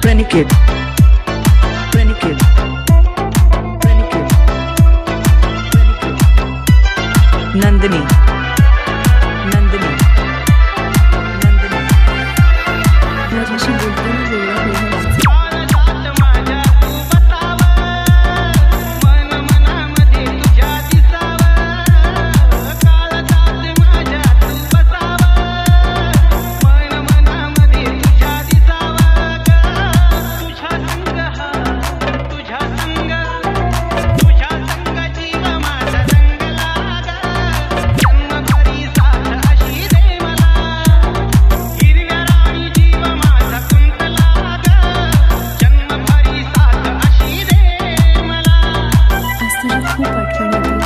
Praniket Praniket Praniket Nandini nocturnal